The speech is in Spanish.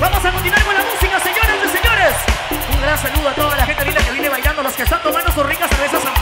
Vamos a continuar con la música, señoras y señores. Un gran saludo a toda la gente linda que viene bailando, los que están tomando sus ricas cerveza San